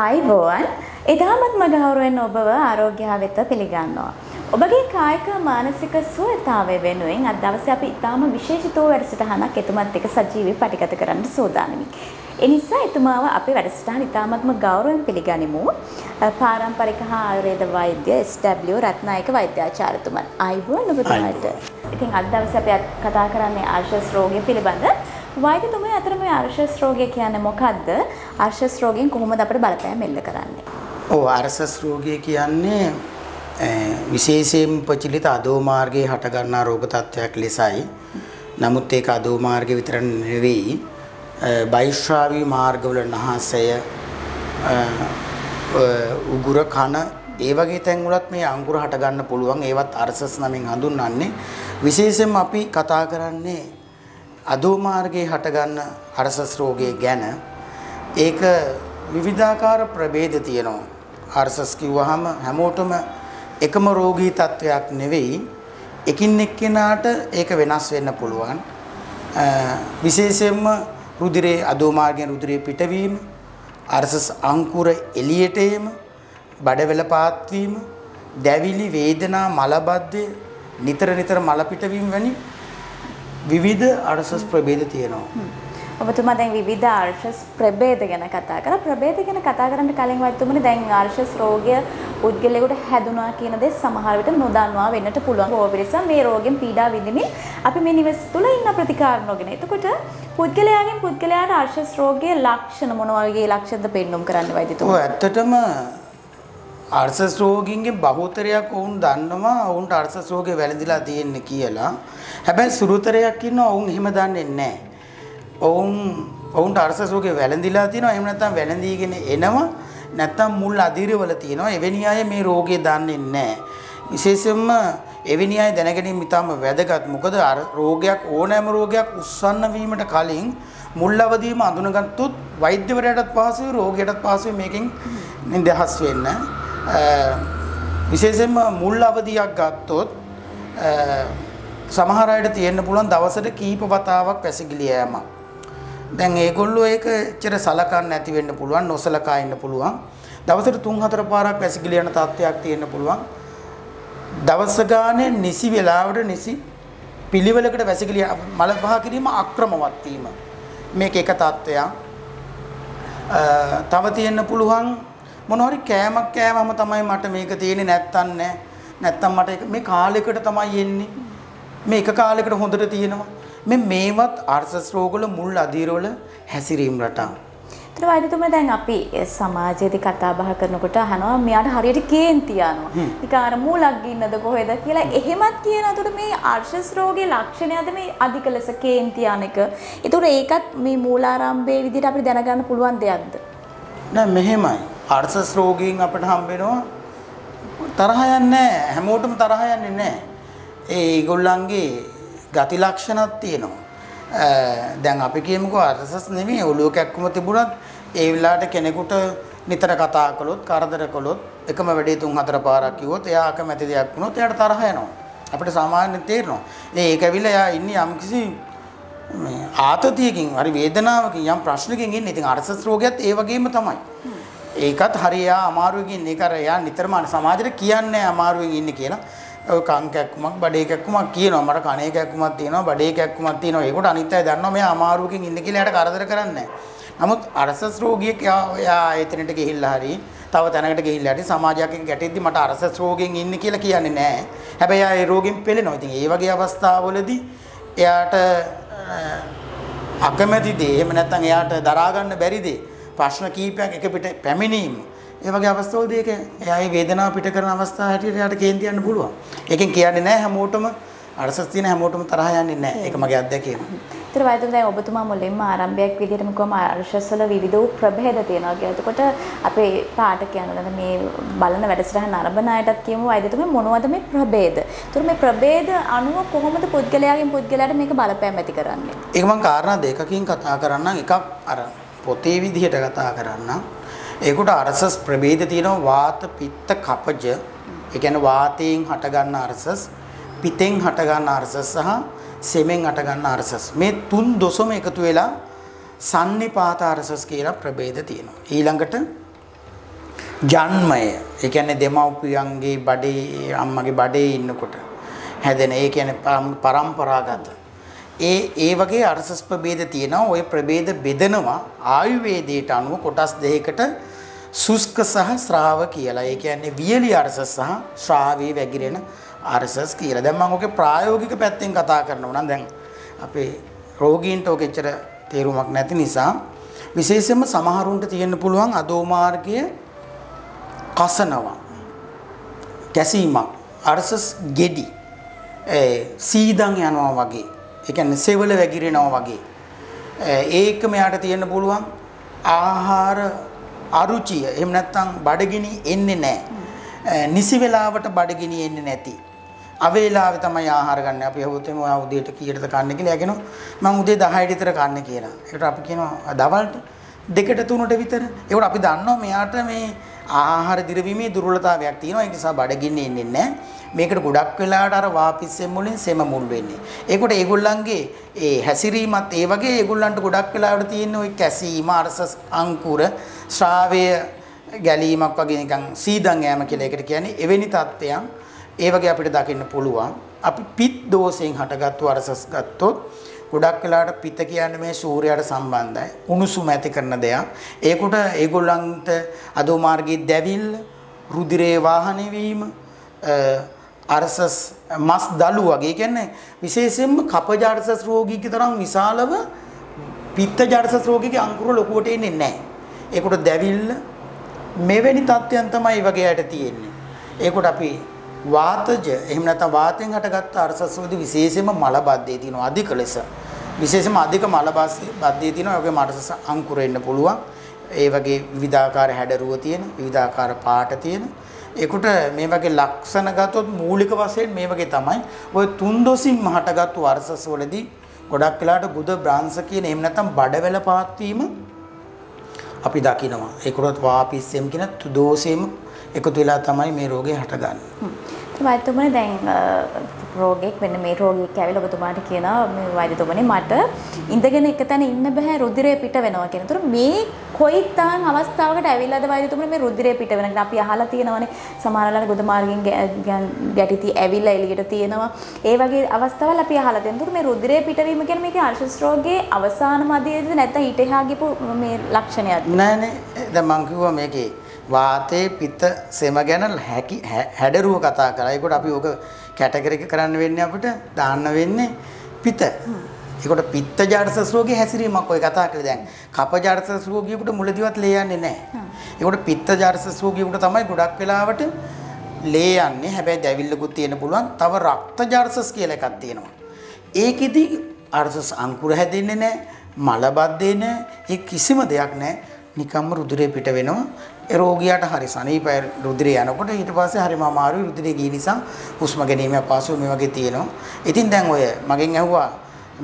ආයිබෝවන් එදාමත් මගහවරුවෙන් ඔබව ආරෝග්‍ය වෙත පිළිගන්නවා. ඔබගේ කායික මානසික සුවතාවය වෙනුවෙන් අද දවසේ අපි ඉතාම විශේෂිතව වැඩසටහනක් එතුමත් එක්ක සජීවී පටිගත කරන්න සූදානම්යි. ඒ නිසා එතුමාව අපි වැඩසටහන ඉතාමත්ම ගෞරවයෙන් පිළිගනිමු. පාරම්පරික හා ආයුර්වේද වෛද්‍ය SW රත්නායක වෛද්‍යාචාර්යතුමන්. ආයිබෝවන් ඔබතුමාට. ඉතින් අද දවසේ අපි කතා කරන්නේ ආර්ශස් රෝගය පිළිබඳ. වෛද්‍යතුමා අතර මේ ආර්ශස් රෝගය කියන්නේ මොකක්ද? ආර්ශස් රෝගයෙන් කොහොමද අපිට බලපෑම් එල්ල කරන්නේ? ඔව් ආර්ශස් රෝගය කියන්නේ විශේෂයෙන් ප්‍රචලිත අදෝ මාර්ගයේ හටගන්නා රෝග තත්ත්වයක් ලෙසයි. නමුත් ඒක අදෝ මාර්ගය විතර නෙවෙයි. බයිශ්‍රාවී මාර්ගවල නහසය උගුර කන ඒ වගේ තැන්වලත් මේ අංකුර හට ගන්න පුළුවන්. ඒවත් අර්සස් නමින් හඳුන්වන්නේ. විශේෂයෙන්ම අපි කතා කරන්නේ අදෝ මාර්ගයේ හටගන්න අර්සස් රෝගය ගැන. ඒක විවිධාකාර ප්‍රභේද තියෙනවා. අර්සස් කිව්වහම හැමෝටම එකම රෝගී තත්වයක් නෙවෙයි. එකින් එක්කෙනාට ඒක වෙනස් වෙන්න පුළුවන්. විශේෂයෙන්ම රුධිරයේ අදෝ මාර්ගයෙන් රුධිරයේ පිටවීම, අර්සස් අංකුර එළියට ඒම, බඩවැල පාත්වීම, දැවිලි වේදනා මලබද්ධය, නිතර නිතර මල පිටවීම වැනි විවිධ අර්සස් ප්‍රභේද තියෙනවා. ඔබතුමා දැන් විවිධ ආර්ශස් ප්‍රභේද ගැන කතා කරා. ප්‍රභේද ගැන කතා කරන්න කලින් වෛද්‍යතුමනි දැන් ආර්ශස් රෝගය පුද්ගලයෙකුට හැදුනා කියන දේ සමහර විට නොදන්නවා වෙන්නට පුළුවන්. බොහෝ පිරිස මේ රෝගෙන් පීඩා විඳිමින් අපි මේ නිවස තුල ඉන්න ප්‍රතිකාර නොගෙන. එතකොට පුද්ගලයාගෙන් පුද්ගලයාට ආර්ශස් රෝගයේ ලක්ෂණ මොන වගේ ලක්ෂණද පෙන්වුම් කරන්න වෛද්‍යතුමා? ඔව් ඇත්තටම අර්සස් රෝගීන්ගේ බහුතරයක් ඔවුන් දන්නවා ඔවුන්ට අර්සස් රෝගේ වැළඳිලා තියෙන්නේ කියලා. හැබැයි සුළුතරයක් ඉන්නවා ඔවුන් එහෙම දන්නේ නැහැ. ඔවුන් ඔවුන්ට අර්සස් රෝගේ වැළඳිලා තියෙනවා. එහෙම නැත්නම් වැළඳීගෙන එනවා. නැත්නම් මුල් අදිරවල තියෙනවා. එවැනි අය මේ රෝගේ දන්නේ නැහැ. විශේෂයෙන්ම එවැනි අය දැනගැනීම ඉතාම වැදගත්. මොකද රෝගයක් ඕනෑම රෝගයක් උස්සන්න වීමට කලින් මුල් අවදීම අඳුනගත්තොත් වෛද්‍යවරයාටත් පහසුයි රෝගියටත් පහසුයි මේකෙන් නිදහස් වෙන්න. විශේෂයෙන්ම මුල් අවදියක් ගත්තොත් සමහර අයට තියෙන්න පුළුවන් දවසට කීප වතාවක් වැසිකිලි යෑමක්. දැන් ඒගොල්ලෝ ඒක එච්චර සලකන්නේ නැති වෙන්න පුළුවන් නොසලකා ඉන්න පුළුවන්. දවසට 3-4 පාරක් වැසිකිලි යන තත්ත්වයක් තියෙන්න පුළුවන්. දවස ගානේ නිසි වෙලාවට නිසි පිළිවෙලකට වැසිකිලි මල පහ කිරීම අක්‍රමවත් වීම. මේක එක තත්ත්වයක්. තව තියෙන්න පුළුවන් මොන හරි කෑමක් කෑවම තමයි මට මේක තියෙන්නේ නැත්තම් නෑ. නැත්තම් මට මේ කාලෙකට තමයි එන්නේ. මේ එක කාලෙකට හොඳට තියෙනවා. මේ මේවත් අර්සස් රෝගවල මුල් අධීරවල හැසිරීම් රටා. ඒතර වෛද්‍යතුමා දැන් අපි සමාජයේදී කතා බහ කරනකොට අහනවා මෙයාට හරියට කේන්ති යනවා. නිකන් අර මූලක් ගින්නද කොහෙද කියලා එහෙමත් කියන අතට මේ අර්ශස් රෝගයේ ලක්ෂණයද මේ අධික ලෙස කේන්ති යන එක. ඒතර ඒකත් මේ මූලාරම්භයේ විදිහට අපිට දැනගන්න පුළුවන් දෙයක්ද? නෑ මෙහෙමයි. අර්ශස් රෝගීන් අපිට හම්බ වෙනවා තරහ යන්නේ හැමෝටම තරහ යන්නේ නැහැ. ඒගොල්ලන්ගේ ගති ලක්ෂණක් තියෙනවා. දැන් අපි කියමුකෝ අරසස් නෙමෙයි ඔළුව කැක්කුම තිබුණත් ඒ වෙලාවට කෙනෙකුට නිතර කතා කළොත් කරදර කළොත් එකම වැඩේ තුන් හතර පාරක් කිව්වොත් එයා අකමැති දෙයක් වුණොත් එයාට තරහ යනවා. අපිට සාමාන්‍යයෙන් තේරෙනවා. ඉතින් ඒක ඇවිල්ලා එයා ඉන්නේ යම්කිසි මේ ආතතියකින් හරි වේදනාවකින් යම් ප්‍රශ්නකින් ඉන්නේ. ඉතින් අරසස් රෝගයත් ඒ වගේම තමයි. ඒකත් හරි එයා අමාරුවකින් ඉන්නේ. ඒක අර එයා නිතරම සමාජෙට කියන්නේ අමාරුවෙන් ඉන්නේ කියලා. ඔය කන් කැක්කුමක් බඩේ කැක්කුමක් කියනවා. මට කනේ කැක්කුමක් තියෙනවා බඩේ කැක්කුමක් තියෙනවා. ඒකට අනිත් අය දන්නවා මෙයා අමාරුවකින් ඉන්න කියලා එයාට කරදර කරන්නේ නමුත් අරසස් රෝගියෙක් එයා එතනට ගිහිල්ලා හරි තව තැනකට ගිහිල්ලා හරි සමාජයක් එක්ක ගැටෙද්දි මට අරසස් රෝගයෙන් ඉන්නේ කියලා කියන්නේ නැහැ. හැබැයි එයා ඒ රෝගෙන් පෙළෙනවා. ඉතින් ඒ වගේ අවස්ථාවලදී එයාට අකමැති දේ එහෙම නැත්නම් එයාට දරා ගන්න බැරි දේ ප්‍රශ්න කීපයක් එක පිට පැමිණීම. ඒ වගේ අවස්ථාවලදී ඒක එයාගේ වේදනාව පිට කරන අවස්ථා හැටියට එයාට කේන්ති යන්න පුළුවන්. ඒකෙන් කියන්නේ නැහැ හැමෝටම අරසස් තියෙන හැමෝටම තරහ යන්නේ නැහැ. ඒක මගේ අත්දැකීම. ඒතර වයිතුන් දැන් ඔබතුමා මුලින්ම ආරම්භයක් විදිහටම කොහම අර්ශස් වල විවිධ වූ ප්‍රභේද තියෙනවා කියලා. එතකොට අපේ පාඨකයන්වල මේ බලන වැඩසටහන අරබන අයටත් කියමු වයිතුමා මොනවද මේ ප්‍රභේද? ඒතර මේ ප්‍රභේද අනුව කොහොමද පුද්ගලයාගෙන් පුද්ගලයාට මේක බලපෑම් ඇති කරන්නේ? ඒක මම කාරණා දෙකකින් කතා කරන්නම්. එකක් අර පොතේ විදිහට කතා කරන්නම්. ඒකට අරසස් ප්‍රභේද තියෙනවා. වාත පිත්ත කපජ. ඒ කියන්නේ වාතයෙන් හටගන්න අර්සස්, පිතෙන් හටගන්න අර්සස් සහ සෙමෙන් හටගන්න අර්සස්. මේ තුන් දොසම එකතු වෙලා සන්නිපාත අර්සස් කියලා ප්‍රභේද තියෙනවා. ඊළඟට ජන්මය. ඒ කියන්නේ දෙමව්පියන්ගේ බඩේ අම්මගේ බඩේ ඉන්නකොට හැදෙන ඒ කියන්නේ පරම්පරාගත. ඒ ඒ වගේ අරසස් ප්‍රභේද තියෙනවා. ওই ප්‍රභේද බෙදනවා ආයුර්වේදයට අනුව කොටස් දෙකකට සුස්ක සහ ශ්‍රාව කියලා. ඒ කියන්නේ වියලි අරසස් සහ ශ්‍රාවී වැగిරෙන අරසස් කියලා. දැන් මම ඔගේ ප්‍රායෝගික පැත්තෙන් කතා කරනවා නම් දැන් අපේ රෝගීන්ට ඔක එච්චර තේරුමක් නැති නිසා විශේෂයෙන්ම සමහරුන්ට තියෙන්න පුළුවන් අදෝ මාර්ගයේ කසනවා. කැසීමක්. අරසස් ගෙඩි. සීදන් යනවා වගේ. ඒ කියන්නේ සෙවල වැగిරෙනවා වගේ. ඒක මෙයාට තියෙන්න පුළුවන් ආහාර අරුචිය එහෙම නැත්නම් බඩගිනි එන්නේ නැහැ නිසි වෙලාවට බඩගිනි එන්නේ නැති අවේලාවේ තමයි ආහාර ගන්න. අපි හවුතේම ඔයා උදේට කීයටද කන්නේ කියලා. ඒ කියනවා මම උදේ 10ට විතර කන්නේ කියලා. ඒකට අපි කියනවා දවල්ට දෙකට තුනට විතර. ඒකට අපි දන්නවා මෙයාට මේ ආහාර දිරවීමේ දුර්වලතාවයක් තියෙනවා. ඒ නිසා බඩගින්න එන්නේ නැහැ. මේකට ගොඩක් වෙලාවට අර වාපිස්සෙන් මුලින් සෙම මුල් වෙන්නේ. ඒකට ඒගොල්ලන්ගේ ඒ හැසිරීමත් ඒ වගේ ඒගොල්ලන්ට ගොඩක් වෙලාවට තියෙන ওই කැසීම අරස අංකුර ශ්‍රාවය ගැලීමක් වගේ නිකන් සීදන් යෑම කියලා ඒකට කියන්නේ එවැනි තත්ත්වයන් ඒ වගේ අපිට දකින්න පුළුවන්. අපි පිත් දෝෂයෙන් හටගත්තු අරසස් ගත්තොත් ගොඩක් වෙලාවට පිත කියන්නේ මේ සූර්යයට සම්බන්ධයි. උණුසුම ඇති කරන දෙයක්. ඒකට ඒගොල්ලන්ට අදෝ මාර්ගයේ දැවිල්ල, රුධිරේ වාහනය වීම, අරසස් මස් දළු වගේ කියන්නේ විශේෂයෙන්ම කපජාරසස් රෝගීගේ තරම් විශාලව පිත්ත ජාරසස් රෝගීගේ අංකුර ලොකුවට එන්නේ නැහැ. ඒකට දැවිල්ල මෙවැනි තත්ත්වයන් තමයි වගේ යට තියෙන්නේ. ඒකට අපි වාතජ එහෙම නැත්නම් වාතයෙන් හටගත්ත අරසස්වලදී විශේෂයෙන්ම මල බද්ධයේ තියෙන අධික ලෙස. විශේෂයෙන්ම අධික මල බද්ධයේ තියෙන ඔයගේ මරසස් අංකුර එන්න පුළුවන්. ඒ වගේ විවිධාකාර හැඩරුව තියෙන විවිධාකාර පාට තියෙන. ඒකට මේ වගේ ලක්ෂණ ගත්තොත් මූලික වශයෙන් මේ වගේ තමයි. ওই තුන් දොසින් හටගත්තු අරසස් වලදී ගොඩක් වෙලාට බුද බ්‍රාංශ කියන එහෙම නැත්නම් බඩවැල පාත් වීම අපි දකිනවා. ඒකරොත් වාපිස්සෙම් කියන දෝෂෙම එකතු වෙලා තමයි මේ රෝගේ හටගන්නේ. වෛද්‍යතුමනි දැන් රෝගෙක් වෙන මේ රෝගියෙක් ඇවිල්ලා ඔබතුමාට කියනවා මේ වෛද්‍යතුමනි මට ඉඳගෙන එක තැන ඉන්න බෑ රුධිරය පිට වෙනවා කියන. ඒතර මේ කොයි තරම් අවස්ථාවකට ඇවිල්ලාද වෛද්‍යතුමනි මේ රුධිරය පිට වෙන. අපි අහලා තියෙනවානේ සමහරවල් ගොඩ මාර්ගෙන් ගැටිති ඇවිල්ලා එළියට තියෙනවා. ඒ වගේ අවස්ථාවල් අපි අහලා තියෙනවා. ඒතර මේ රුධිරය පිටවීම කියන්නේ මේකේ අර්ශස් රෝගයේ අවසාන මදියේද නැත්නම් ඊට එහා ගිහපු මේ ලක්ෂණයක්ද? නෑ නෑ දැන් මං කිව්වා මේකේ වාතයේ පිත සෙම ගැන හැකි හැඩරුව කතා කරා. ඒකට අපි ඕක කැටගරි කරන්න වෙන්නේ අපිට දාන්න වෙන්නේ පිත. ඒකට පිත්ත ජාඩසස් රෝගී හැසිරීමක් ඔය කතා කරේ දැන්. කප ජාඩසස් රෝගියෙකුට මුලදිවත් ලේ යන්නේ නැහැ. ඒකට පිත්ත ජාඩසස් රෝගියෙකුට තමයි ගොඩක් වෙලාවට ලේ යන්නේ. හැබැයි දැවිල්ලකුත් තියෙන පුළුවන්. තව රක්ත ජාඩසස් කියලා එකක් තියෙනවා. ඒකෙදි අර්සස් අංකුර හැදෙන්නේ නැහැ. මල බද්දේ නැහැ. ඒ කිසිම දෙයක් නැහැ. නිකම්ම රුධිරය පිට වෙනවා. ඒ රෝගියාට හරි සනීපයි රුධිරය යනකොට ඊට පස්සේ හරිම අමාරුයි රුධිරය ගිය නිසා හුස්ම ගැනීම අපහසු මේ වගේ තියෙනවා. ඉතින් දැන් ඔය මගෙන් ඇහුවා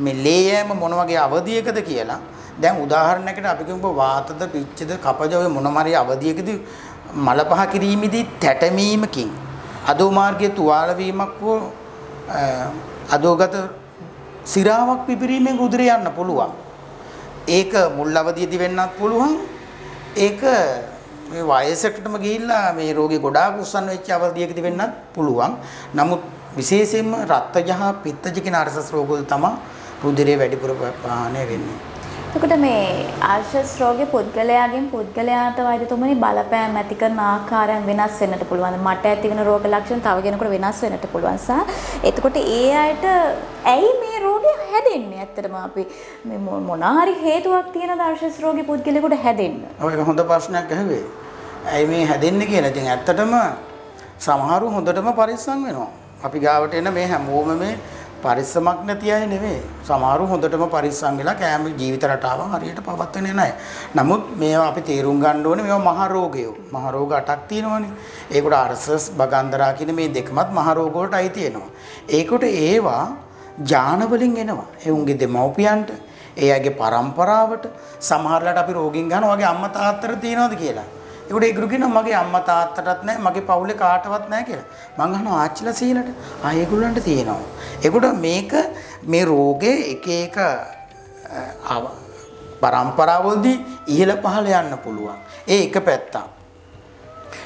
මේ ලේ යෑම මොන වගේ අවධියකද කියලා. දැන් උදාහරණයකට අපි කියමු වාතද පිච්චද කපජ ඔය මොන මාරි අවධියකදී මල පහ කිරීමේදී තැටමීමකින් අදෝ මාර්ගයේ තුවාල වීමක් හෝ අදෝගත සිරාවක් පිපිරීමෙන් රුධිරය යන්න පුළුවන්. ඒක මුල් අවධියේදී වෙන්නත් පුළුවන්. ඒක මේ වයසකටම ගිහිල්ලා මේ රෝගේ ගොඩාක් උස්සන්න වෙච්ච අවධියකදී වෙන්නත් පුළුවන්. නමුත් විශේෂයෙන්ම රක්තජ හා පිත්තජ කියන අරසස් රෝගවල තමයි රුධිරය වැඩිපුර ප්‍රහාණය වෙන්නේ. එතකොට මේ ආර්ශස් රෝගේ පුද්ගලයාගෙන් පුද්ගලයාට වෛද්‍යතුමනි බලපෑම් ඇති කරන ආකාරයන් වෙනස් වෙන්නට පුළුවන්. මට ඇති වෙන රෝග ලක්ෂණ තව කෙනෙකුට වෙනස් වෙන්නට පුළුවන්. සහ එතකොට ඒ අයට ඇයි මේ රෝගය හැදෙන්නේ? ඇත්තටම අපි මේ මොන හරි හේතුවක් තියෙන ආර්ශස් රෝගේ පුද්ගලයෙකුට හැදෙන්න. ඔය හොඳ ප්‍රශ්නයක් ඇහුවේ. ඇයි මේ හැදෙන්නේ කියලා. ඉතින් ඇත්තටම සමහරු හොඳටම පරිස්සම් වෙනවා. අපි ගාවට එන මේ හැමෝම මේ පරිස්සමක් නැති අය නෙවෙයි. සමහරු හොඳටම පරිස්සම් වෙලා කෑම ජීවිත රටාව හරියට පවත්වන්නේ නැහැ. නමුත් මේවා අපි තේරුම් ගන්න ඕනේ මේවා මහ රෝගයෝ. මහ රෝග 8ක් තියෙනවනේ. ඒකට අර්සස් බගන්දරා කියන මේ දෙකමත් මහ රෝග වලට අයිති වෙනවා. ඒකට ඒවා ඥාන වලින් එනවා. ඒ උන්ගේ දෙමව්පියන්ට, ඒ අයගේ પરම්පරාවට සමහරලාට අපි රෝගින් ගන්නවා වගේ අම්මා තාත්තට තියනවාද කියලා. ඒකට ඒ ගුරු කියනවා මගේ අම්මා තාත්තටත් නැහැ මගේ පවුලේ කාටවත් නැහැ කියලා. මං අහනවා ආච්චිලා සීලට. ආ ඒගොල්ලන්ට තියෙනවා. ඒකට මේක මේ රෝගේ එක එක පරම්පරාවලදී ඉහළ පහළ යන්න පුළුවන්. ඒ එක පැත්තක්.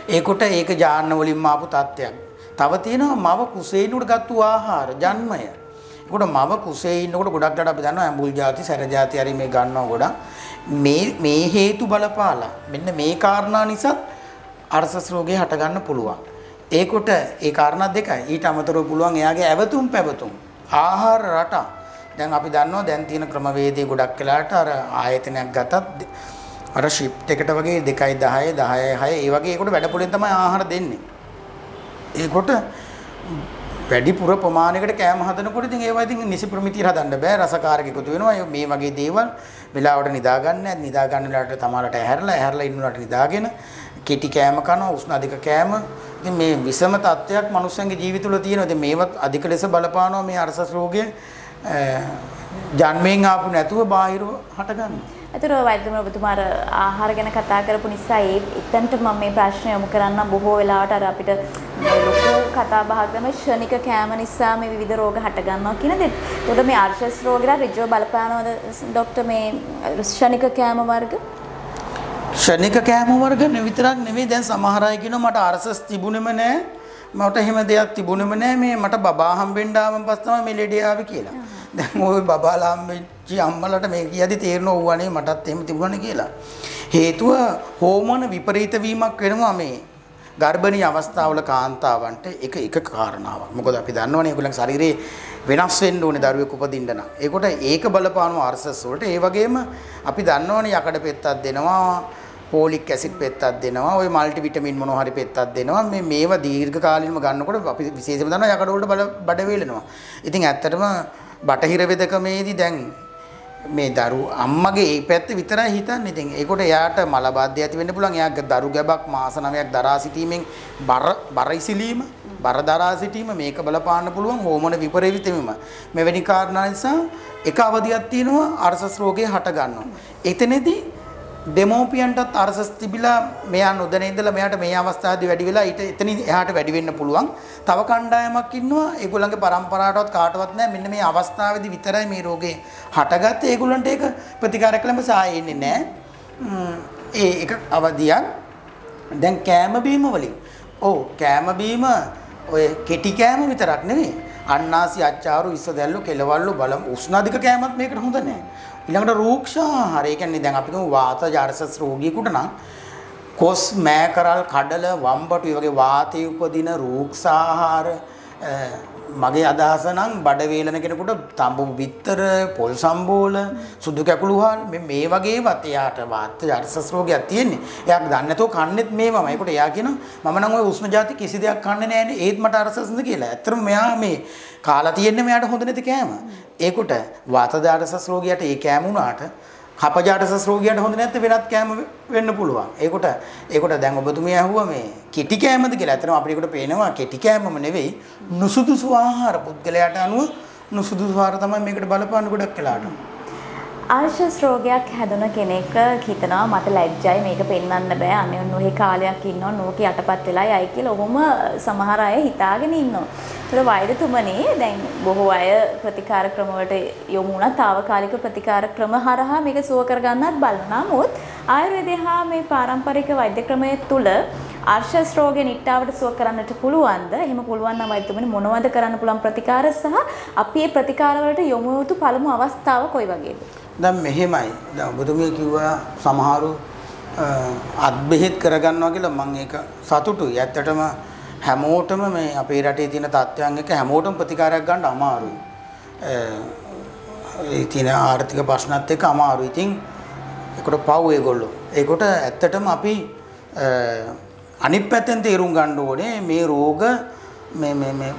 ඒකොට ඒක ජාන්න වලින්ම ආපු තත්ත්වයක්. තව තියෙනවා මව කුසේනුට ගත්තු ආහාර ජන්මය. ඒකට මව කුසේ ඉන්නකොට ගොඩක් දඩ අපි දන්නවා ඇඹුල් ಜಾති සැර ಜಾති හරි මේ ගන්නවා ගොඩක්. මේ මේ හේතු බලපාලා මෙන්න මේ කාරණා නිසා අර්සස් රෝගේ හට ගන්න පුළුවන්. ඒකොට ඒ කාරණා දෙකයි. ඊට අමතරව පුළුවන් එයාගේ ඇවතුම් පැවතුම් ආහාර රටා දැන් අපි දන්නවා දැන් තියෙන ක්‍රමවේදය ගොඩක් වෙලාට අර ආයතනයක් ගතත් අර ෂිෆ්ට් එකට වගේ 2යි 10යි 10යි 6 ඒ වගේ ඒකට වැඩපොලෙන් තමයි ආහාර දෙන්නේ. ඒකොට වැඩිපුර ප්‍රමාණයකට කෑම හදනකොට ඉතින් ඒවා ඉතින් නිසි ප්‍රමිතිය හදන්න බෑ. රසකාරක එකතු වෙනවා මේ වගේ දේවල් වෙලාවට නිදා ගන්න නැත් නිදා ගන්න වෙලාවට තමලට ඇහැරලා ඇහැරලා ඉන්නවට නිදාගෙන කෙටි කෑම කනවා උෂ්ණ අධික කෑම. ඉතින් මේ විසම තත්ත්වයක් මනුස්සයන්ගේ ජීවිත වල තියෙනවා. ඉතින් මේවත් අධික ලෙස බලපානවා මේ අරසස් රෝගය. ජන්මයෙන් ආපු නැතුව බාහිරව හටගන්නවා අතර වෛද්‍යතුමා ඔබතුමාර ආහාර ගැන කතා කරපු නිසා ඒ එතනට මම මේ ප්‍රශ්නය යොමු කරන්න බොහෝ වෙලාවට අර අපිට ලොකු කතා බහක් තමයි ෂණික කෑම නිසා මේ විවිධ රෝග හට ගන්නවා කියන දේ. උඩ මේ ආර්ශස් රෝගලා ඍජුව බලපානවද ડોක්ටර් මේ ෂණික කෑම වර්ග? ෂණික කෑම වර්ග විතරක් නෙවෙයි දැන් සමහර අය කියනවා මට ආර්ශස් තිබුණෙම නෑ. මට එහෙම දෙයක් තිබුණෙම නෑ මේ මට බබා හම්බෙන්න ආවම පස්ස තමයි මේ ලෙඩේ ආවේ කියලා. දැන් ওই බබාලා හම්බෙච්චි අම්මලට මේ කියදි තේරෙනවා ඌවනේ මටත් එහෙම තිබුණානේ කියලා. හේතුව හෝමෝන විපරීත වීමක් වෙනවා මේ ගර්භණී අවස්ථාවල කාන්තාවන්ට එක එක කාරණාවක්. මොකද අපි දන්නවනේ ඒගොල්ලන්ගේ ශරීරේ වෙනස් වෙන්න ඕනේ දරුවෙක් උපදින්න නම්. ඒකට ඒක බලපානවා අර්සස් වලට. ඒ වගේම අපි දන්නවනේ යකඩ පෙත්තක් දෙනවා පෝලික් ඇසිඩ් පෙත්තක් දෙනවා ඔය මල්ටි විටමින් මොනවා හරි පෙත්තක් දෙනවා මේ මේවා දීර්ඝ කාලිනව ගන්නකොට අපි විශේෂයෙන්ම දන්නවා යකඩ වලට බඩ වේලෙනවා. ඉතින් ඇත්තටම බටහිර වෙදකමේදී දැන් මේ දරු අම්මගේ ඒ පැත්ත විතරයි හිතන්නේ. ඉතින් ඒකට එයාට මලබද්ධය ඇති වෙන්න පුළුවන්. එයා දරු ගැබක් මාස 9ක් දරා සිටීමෙන් බර බර ඉසිලීම, බර දරා සිටීම මේක බලපාන්න පුළුවන් හෝමෝන විපරීත වීම. මෙවැනි කාරණා නිසා එක අවධියක් තියෙනවා අර්සස් රෝගය හට ගන්නවා. එතනදී දෙමෝපියන්ටත් අරසස් තිබිලා මෙයා නොදැන ඉඳලා මෙයාට මේ අවස්ථාවේදී වැඩි වෙලා ඊට එතනින් එහාට වැඩි වෙන්න පුළුවන්. තව කණ්ඩායමක් ඉන්නවා ඒගොල්ලන්ගේ પરම්පරාවටවත් කාටවත් නැහැ. මෙන්න මේ අවස්ථාවේදී විතරයි මේ රෝගේ හටගත්තේ. ඒගොල්ලන්ට ඒක ප්‍රතිකාර කළම සාය එන්නේ නැහැ. ඒ එක අවදියක්. දැන් කෑම බීම වලින්. ඔව් කෑම බීම ඔය කෙටි කෑම විතරක් නෙවෙයි. අන්නාසි අච්චාරු ඉස්ස දැල්ලු කෙලවල්ලු බලමු උෂ්ණ අධික කෑමත් මේකට හොඳ නැහැ. ඊළඟට රූක්ෂ ආහාර. ඒ කියන්නේ දැන් අපි කියමු වාත ජාරසස් රෝගියෙකුට නම් කොස් මෑකරල් කඩල වම්බටු වගේ වාතයේ උපදින රූක්ෂ ආහාර මගේ අදහස නම් බඩ වේලන කෙනෙකුට තඹු බිත්තර, පොල් සම්බෝල, සුදු කැකුළුහල් මේ මේ වගේ වත් එයාට වාත ජර්සස් රෝගයක් තියෙන්නේ. එයාක් දන්නේ නැතුව කන්නේත් මේවමයි. ඒකට එයා කියනවා මම නම් ওই උෂ්ණ ජාති කිසි දෙයක් කන්නේ නැහැනේ. ඒත් මට අර්සස්ද කියලා. ඇත්තටම මෙයා මේ කාලා තියෙන්නේ මෙයාට හොඳ නැති කෑම. ඒකට වාත ජර්සස් රෝගියාට ඒ කෑම උනාට කපජාඩසස් රෝගියාට හොඳ නැත්නම් වෙනත් කෑම වෙන්න පුළුවන්. ඒකට ඒකට දැන් ඔබතුමිය ඇහුවා මේ කෙටි කෑමද කියලා. ඇත්තටම අපිට ඒකට පේනවා කෙටි කෑමම නෙවෙයි නුසුදුසු ආහාර පුද්ගලයාට අනුව නුසුදුසු ආහාර තමයි මේකට බලපාන්න ගොඩක් වෙලාට. ආර්ශස් රෝගයක් හැදුන කෙනෙක් හිතනවා මට ලැජ්ජයි මේක පෙන්වන්න බෑ අනේ නොහි කාලයක් ඉන්නවා නෝක යටපත් වෙලා යයි කියලා ඔහොම සමහර අය හිතාගෙන ඉන්නවා. ඒතර වෛද්‍යතුමනි දැන් බොහෝ අය ප්‍රතිකාර ක්‍රම වලට යොමු වුණා తాවකාලික ප්‍රතිකාර ක්‍රම හරහා මේක සුව කරගන්නත් බලනවා. නමුත් ආයුර්වේදය හා මේ පාරම්පරික වෛද්‍ය ක්‍රමය තුල ආර්ශස් රෝගේ නිට්ටාවට සුව කරන්නට පුළුවන්ද? එහෙම පුළුවන් නම් වෛද්‍යතුමනි මොනවද කරන්න පුළුවන් ප්‍රතිකාර සහ අපි මේ ප්‍රතිකාර වලට යොමු යුතු පළමු අවස්ථාව කොයි වගේද? දැන් මෙහෙමයි. දැන් ඔබතුමිය කිව්වා සමහරු අත් බෙහෙත් කරගන්නවා කියලා මම ඒක සතුටුයි. ඇත්තටම හැමෝටම මේ අපේ රටේ තියෙන තත්ත්වයන් එක හැමෝටම ප්‍රතිකාරයක් ගන්න අමාරුයි. ඒ තියෙන ආර්ථික ප්‍රශ්නත් එක්ක අමාරුයි. ඉතින් ඒකට පව් ඒගොල්ලෝ. ඒකට ඇත්තටම අපි අනිත් පැත්තෙන් තේරුම් ගන්න ඕනේ මේ රෝග මේ මේ මේ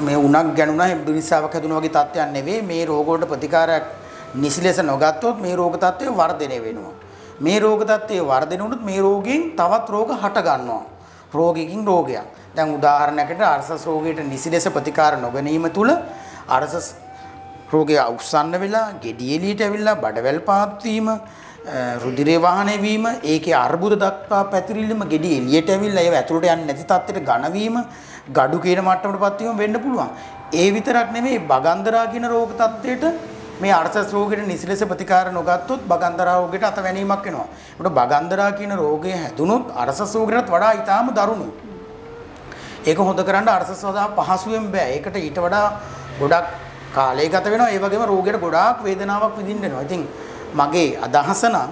මේ උණක් ගැනුණා බිරිසාවක් හැදුණා වගේ තත්ත්වයක් නෙවෙයි මේ රෝග වලට ප්‍රතිකාරයක් නිසි ලෙස නොගත්තොත් මේ රෝග තත්ත්වය වර්ධනය වෙනවා. මේ රෝග තත්ත්වය වර්ධනය වුණොත් මේ රෝගයෙන් තවත් රෝග හට ගන්නවා. රෝගිකින් රෝගයක්. දැන් උදාහරණයකට අර්සස් රෝගයට නිසි ලෙස ප්‍රතිකාර නොගැනීම තුල අර්සස් රෝගය අවසන්න වෙලා, gediy එළියට ඇවිල්ලා බඩවැල් පාත් වීම, රුධිරය වාහනය වීම ඒකේ අර්බුද දක්වා පැතිරිල්ලම ගෙඩි එළියට ඇවිල්ලා ඒව ඇතුළට යන්නේ නැති තත්ත්වයට ඝන වීම gadu කියන මට්ටමටපත් වීම වෙන්න පුළුවන්. ඒ විතරක් නෙමෙයි බගන්දරා කියන රෝග තත්ත්වයට මේ අර්ථස් රෝගයට නිසිලෙස ප්‍රතිකාර නොගත්තොත් බගන්දරා රෝගයට අතවැනීමක් වෙනවා. ඒකට බගන්දරා කියන රෝගය හැදුනොත් අර්ථස් රෝගයටත් වඩා ඊටාම දරුණුයි. ඒක හොඳ කරන්න අර්ථස් වදා පහසුවෙන් බෑ. ඒකට ඊට වඩා ගොඩක් කාලය ගත වෙනවා. ඒ වගේම රෝගයට ගොඩාක් වේදනාවක් විඳින්න වෙනවා. ඉතින් මගේ අදහස නම්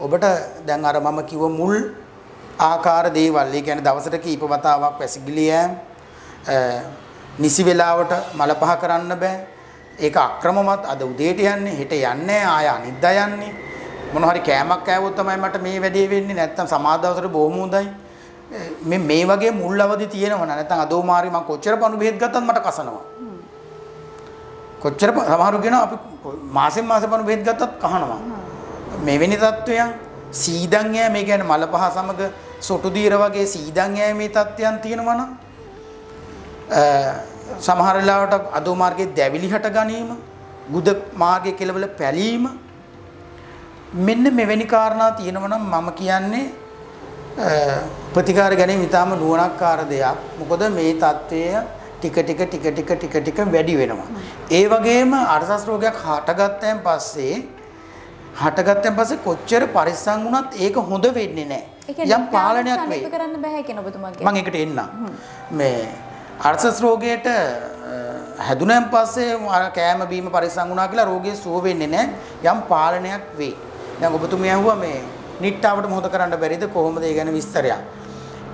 ඔබට දැන් අර මම කිව්ව මුල් ආකාර දේවල් ඒ කියන්නේ දවසට කීප වතාවක් වැසිකිලි යෑම නිසි වෙලාවට මල පහ කරන්න බෑ ඒක අක්‍රමවත් අද උදේට යන්නේ හෙට යන්නේ ආය අනිද්දා යන්නේ. මොන හරි කෑමක් කෑවොත් තමයි මට මේ වැඩේ වෙන්නේ නැත්තම් සමාජ දවසට බොහොම හොඳයි. මේ මේ වගේ මුල් අවදි තියෙනවා නැත්නම් අදෝ මාරි මම කොච්චර පණු බෙහෙත් ගත්තත් මට කසනවා. කොච්චර සමහරු කියනවා අපි මාසෙන් මාසෙ පණු බෙහෙත් ගත්තත් කහනවා. මෙවැනි තත්වයන් සීදන් යෑ මේ කියන්නේ මල පහ සමග සොටු දීර වගේ සීදන් යෑමේ තත්ත්වයන් තියෙනවා නම් සමහර වෙලාවට අදෝ මාර්ගයේ දැවිලි හට ගැනීම, ගුද මාර්ගයේ කෙලවල පැලීම මෙන්න මෙවැනි කාරණා තියෙනවා නම් මම කියන්නේ ප්‍රතිකාර ගැනීම ඊටාම නුවණක්කාර දෙයක්. මොකද මේ தত্ত্বය ටික ටික ටික ටික ටික ටික වැඩි වෙනවා. ඒ වගේම අර්ථස් රෝගයක් හටගත්තයින් පස්සේ හටගත්තයින් පස්සේ කොච්චර පරිස්සම් වුණත් ඒක හොඳ වෙන්නේ නැහැ. යම් පාලනයක් වෙයි. කරන්න බෑ කියන ඔබතුමා කියන්නේ. මම ඒකට එන්නම්. මේ අර්ථස් රෝගයට හැදුනන් පස්සේ අර කෑම බීම පරිස්සම් වුණා කියලා රෝගය සුව වෙන්නේ නැහැ. යම් පාලනයක් වෙයි. දැන් ඔබතුමිය ඇහුවා මේ නිට්ටාවට මොහොත කරන්න බැරිද කොහොමද ඒ ගැන විස්තරයක්.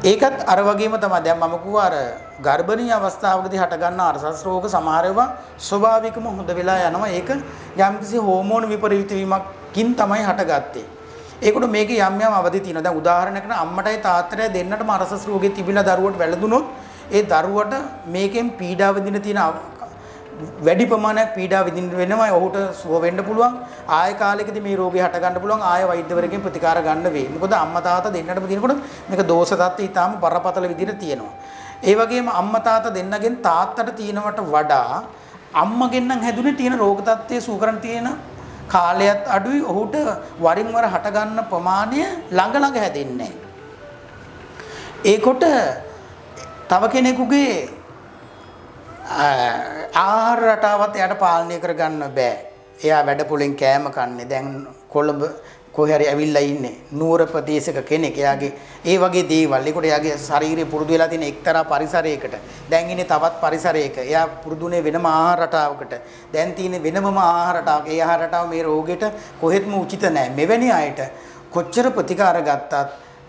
ඒකත් අර වගේම තමයි දැන් මම කිව්වා අර ගර්භණී අවස්ථාවකදී හටගන්න අරසස් රෝග සමහර ඒවා ස්වභාවිකම හොඳ වෙලා යනවා. ඒක යම්කිසි හෝමෝන විපරීත වීමකින් තමයි හටගත්තේ. ඒකට මේකේ යම් යම් අවදි තියෙනවා. දැන් උදාහරණයකට අම්මටයි තාත්තටයි දෙන්නටම අරසස් රෝගේ තිබිලා දරුවට වැළඳුනොත් ඒ දරුවට මේකෙන් පීඩා විඳින තියෙන වැඩි ප්‍රමාණයක් පීඩා විඳින්න වෙනවා. ඔහුට සුව වෙන්න පුළුවන්. ආය කාලෙකදී මේ රෝගය හට ගන්න පුළුවන්. ආය වෛද්‍යවරයෙක්ගෙන් ප්‍රතිකාර ගන්න වෙයි. මොකද අම්මා තාත්තා දෙන්නටම දිනකොට මේක දෝෂ තත්ත්වය ඊටාම බරපතල විදිහට තියෙනවා. ඒ වගේම අම්මා තාත්තා දෙන්නගෙන් තාත්තට තියෙනවට වඩා අම්මගෙන් නම් හැදුනේ තියෙන රෝග තත්ත්වයේ සූකරණ තියෙන කාලයත් අඩුයි. ඔහුට වරින් වර හට ගන්න ප්‍රමාණය ළඟ ළඟ හැදෙන්නේ ඒකොට තව කෙනෙකුගේ ආහාර රටාවත් එයාට පාලනය කරගන්න බෑ. එයා වැඩපොලෙන් කෑම කන්නේ. දැන් කොළඹ කොහේ හරි ඇවිල්ලා ඉන්නේ නුවර ප්‍රදේශක කෙනෙක්. එයාගේ ඒ වගේ දේවල්. ඒකට එයාගේ ශරීරය පුරුදු වෙලා තියෙන එක්තරා පරිසරයකට. දැන් ඉන්නේ තවත් පරිසරයක. එයා පුරුදුනේ වෙනම ආහාර රටාවකට. දැන් තියෙන වෙනමම ආහාර රටාවක. ඒ ආහාර රටාව මේ රෝගෙට කොහෙත්ම උචිත නැහැ. මෙවැනි අයට කොච්චර ප්‍රතිකාර ගත්තත්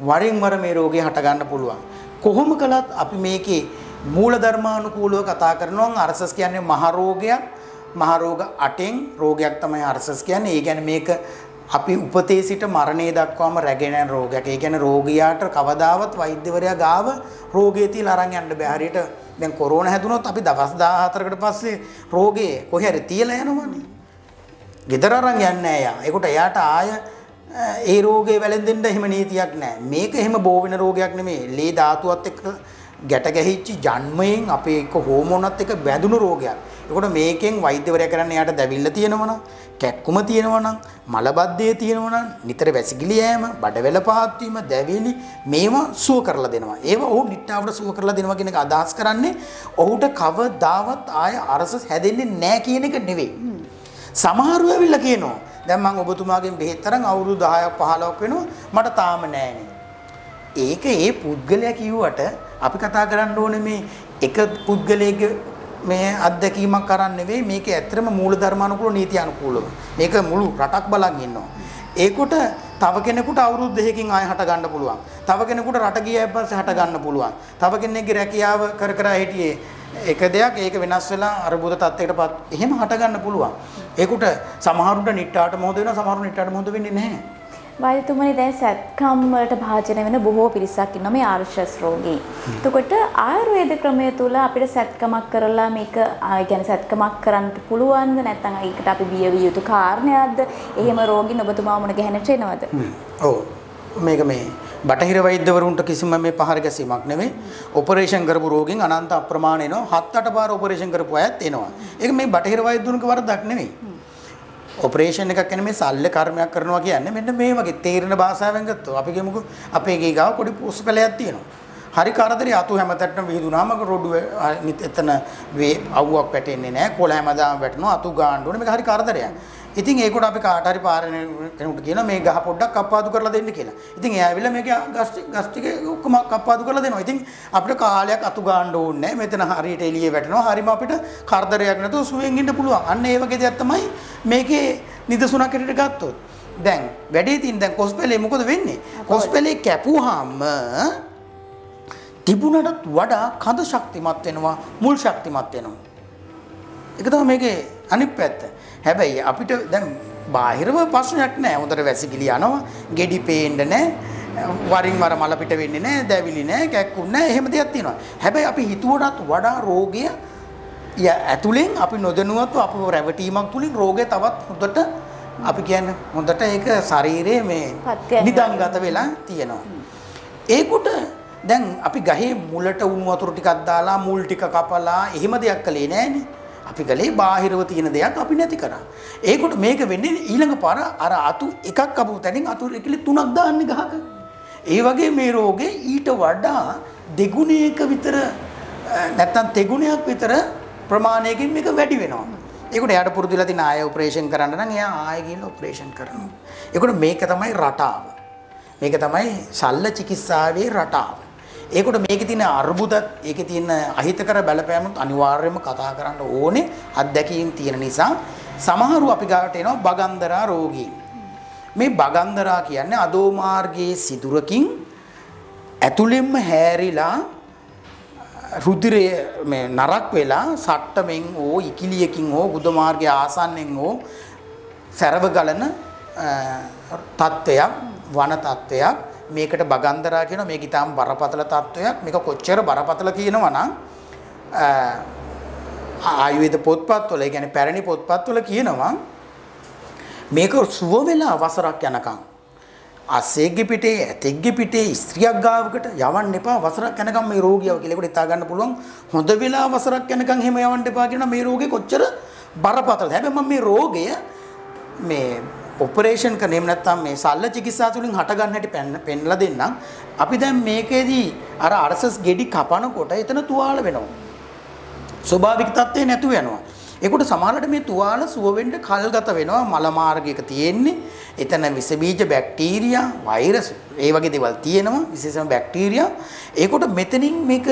වරින් වර මේ රෝගේ හට ගන්න පුළුවන්. කොහොම කළත් අපි මේකේ මූල ධර්මානුකූලව කතා කරනවා අර්සස් කියන්නේ මහ රෝගයක් මහ රෝග 8න් රෝගයක් තමයි අර්සස් කියන්නේ. ඒ කියන්නේ මේක අපි උපතේ සිට මරණය දක්වාම රැගෙන යන රෝගයක්. ඒ කියන්නේ රෝගියාට කවදාවත් වෛද්‍යවරයා ගාව රෝගේ තියලා අරන් යන්න බෑ. හරියට දැන් කොරෝනා හැදුනොත් අපි දවස් 14කට පස්සේ රෝගේ කොහේ හරි තියලා යනවනේ. ගෙදර අරන් යන්නේ නෑ යා. ඒකට එයාට ආය ඒ රෝගේ වැළඳෙන්න එහෙම නීතියක් නෑ. මේක එහෙම බෝ වෙන රෝගයක් නෙමෙයි. ලේ ධාතුවත් එක්ක ගැට ගැහිච්ච ජන්මයෙන් අපේ එක හෝමෝනත් එක්ක බැඳුණු රෝගයක්. ඒකට මේකෙන් වෛද්‍යවරයා කරන්නේ යාට දැවිල්ල තියෙනවනම්, කැක්කුම තියෙනවනම්, මලබද්ධය තියෙනවනම්, නිතර වැසිකිලි යෑම, බඩවැල පහත් වීම, දැවිලි මේවා සුව කරලා දෙනවා. ඒවා ඔහු නිට්ටාවට සුව කරලා දෙනවා කියන එක අදහස් කරන්නේ ඔහුට කවදාවත් ආය අරස හැදෙන්නේ නැහැ කියන එක නෙවෙයි. සමහරව ඇවිල්ලා කියනවා දැන් මම ඔබතුමාගෙන් බෙහෙත් තරම් අවුරුදු 10ක් 15ක් වෙනවා මට තාම නෑනේ. ඒක ඒ පුද්ගලයා කිව්වට අපි කතා කරන්න ඕනේ මේ එක පුද්ගලයෙක්ගේ මේ අත්දැකීමක් කරන් නෙවෙයි මේක ඇත්තටම මූල ධර්මානුකූල නීති අනුකූලව. මේක මුළු රටක් බලන් ඉන්නවා. ඒකට තව කෙනෙකුට අවුරුදු දෙකකින් ආය හට ගන්න පුළුවන්. තව කෙනෙකුට රට ගියාට පස්සේ හට ගන්න පුළුවන්. තව කෙනෙක්ගේ රැකියාව කර කර හිටියේ එක දෙයක් ඒක වෙනස් වෙලා අරුබුද තත්යකටපත් එහෙම හට ගන්න පුළුවන්. ඒකට සමහරුන්ට නිට්ටාට මොහොත වෙනවා සමහරුන්ට නිට්ටාට මොහොත වෙන්නේ නැහැ. වෛද්‍යතුමනි දැන් සැත්කම් වලට භාජනය වෙන බොහෝ පිරිසක් ඉන්නවා මේ ආර්ශස් රෝගී. එතකොට ආයුර්වේද ක්‍රමය තුල අපිට සැත්කමක් කරලා මේක يعني සැත්කමක් කරන්න පුළුවන්ද නැත්නම් ඒකට අපි බිය විය යුතු කාරණයක්ද? එහෙම රෝගීන් ඔබතුමා මුණ ගැහෙන්නට එනවද? ඔව්. මේක මේ බටහිර වෛද්‍යවරුන්ට කිසිම මේ පහර ගැසීමක් නෙවෙයි. ඔපරේෂන් කරපු රෝගීන් අනන්ත අප්‍රමාණ එනවා. හත් අට පාර ඔපරේෂන් කරපු අයත් එනවා. ඒක මේ බටහිර වෛද්‍යුන්ගේ වරදක් නෙවෙයි. ඔපරේෂන් එකක් කියන්නේ මේ සල්ල කර්මයක් කරනවා කියන්නේ මෙන්න මේ වගේ තේරෙන භාෂාවෙන් ගත්තොත් අපි කියමුකෝ අපේ ගේ ගාව පොඩි පුස්පලයක් තියෙනවා. හරි කරදරේ අතු හැමතැනම විහිදුනාම රොඩු එතන වේ අවුවක් වැටෙන්නේ නැහැ. කොළ හැමදාම වැටෙනවා අතු ගාන්න ඕනේ. මේක හරි කරදරයක්. ඉතින් ඒකට අපි කාට හරි පාරේ කෙනෙකුට කියනවා මේ ගහ පොඩ්ඩක් කප්පාදු කරලා දෙන්න කියලා. ඉතින් එයා ඇවිල්ලා මේක ගස් ගස් ටික ඔක්කොම කප්පාදු කරලා දෙනවා. ඉතින් අපිට කාලයක් අතු ගන්න ඕනේ. මෙතන හරියට එළියේ වැටෙනවා. හරිම අපිට කරදරයක් නැතුව සුවෙන් ඉන්න පුළුවන්. අන්න ඒ වගේ දෙයක් තමයි මේකේ නිදසුනක් හැටියට ගත්තොත්. දැන් වැඩේ තින් දැන් කොස්පෙලේ මොකද වෙන්නේ? කොස්පෙලේ කැපුවාම තිබුණටත් වඩා කඳ ශක්තිමත් වෙනවා මුල් ශක්තිමත් වෙනවා. ඒක තමයි මේකේ අනිත් පැත්ත. හැබැයි අපිට දැන් බාහිරව ප්‍රශ්නයක් නැහැ. හොඳට වැසිකිලි යනවා, ගෙඩි පේන්න නැහැ, වරින් වර මල පිට වෙන්නේ නැහැ, දැවිලි නැහැ, කැක්කුම් නැහැ. එහෙම දෙයක් තියෙනවා. හැබැයි අපි හිතුවටත් වඩා රෝගය ඇතුලෙන් අපි නොදැනුවත්ව අපව රැවටීමක් තුලින් රෝගය තවත් හොඳට අපි කියන්නේ හොඳට ඒක ශරීරයේ මේ නිදන්ගත වෙලා තියෙනවා. ඒකට දැන් අපි ගහේ මුලට උණු වතුර ටිකක් දාලා මුල් ටික කපලා එහෙම දෙයක් කළේ නෑනේ. අපි ගලේ බාහිරව තියෙන දෙයක් අපි නැති කරා. ඒකට මේක වෙන්නේ ඊළඟ පාර අර අතු එකක් කපපු තැනින් අතු එකලි තුනක් දාන්නේ ගහක. ඒ වගේ මේ රෝගේ ඊට වඩා දෙගුණයක විතර අ, නැත්තම් තෙගුණයක් විතර ප්‍රමාණයකින් මේක වැඩි වෙනවා. ඒකට එයාට පුරුදු වෙලා තියෙන ආය ඔපරේෂන් කරන්න නම් එයා ආයෙ ගිහින් ඔපරේෂන් කරනවා. ඒකට මේක තමයි රටාව. මේක තමයි ශල්්‍ය චිකිත්සාවේ රටාව. ඒකට මේකේ තියෙන අර්බුදත් ඒකේ තියෙන අහිතකර බලපෑමුත් අනිවාර්යයෙන්ම කතා කරන්න ඕනේ අත්දැකීම් තියෙන නිසා සමහරු අපි ගාවට එනවා බගන්දරා රෝගීන්. මේ බගන්දරා කියන්නේ අදෝ මාර්ගයේ සිදුරකින් ඇතුළෙන්ම හැරිලා රුධිරය මේ නරක් වෙලා සට්ටමෙන් හෝ ඉකිලියකින් හෝ බුද්ධ මාර්ගයේ ආසන්නෙන් හෝ සැරව ගලන අ, තත්ත්වයක් වන තත්ත්වයක් මේකට බගන්දරා කියන මේක ඊටාම් බරපතල තත්ත්වයක් මේක කොච්චර බරපතල කියනවා නම් අ, ආයුර්වේද පොත්පත්වල ඒ කියන්නේ පැරණි පොත්පත්වල කියනවා මේක සුව වෙලා වසරක් යනකම්. අසේගේ පිටේ ඇතෙක්ගේ පිටේ ස්ත්‍රියක් ගාවකට යවන්න එපා වසරක් යනකම් මේ රෝගියව කියලා. ඒකට හිතා ගන්න පුළුවන් හොඳ වෙලා වසරක් යනකම් එහෙම යවන්න එපා කියන මේ රෝගේ කොච්චර බරපතලද හැබැයි මම මේ රෝගය මේ ඔපරේෂන් කරන එහෙම නැත්නම් මේ සල්ල චිකිත්සා තුලින් හට ගන්න හැටි පෙන්න පෙන්ලා දෙන්නම් අපි දැන් මේකේදී අර අරසස් ගෙඩි කපනකොට එතන තුවාල වෙනවා ස්වභාවික තත්ත්වේ නැතුව යනවා. ඒකට සමහරවිට මේ තුවාල සුව වෙන්න කල් ගත වෙනවා මල මාර්ගයක තියෙන්නේ. එතන විස බීජ බැක්ටීරියා, වෛරස් ඒ වගේ දේවල් තියෙනවා විශේෂම බැක්ටීරියා. ඒකට මෙතනින් මේක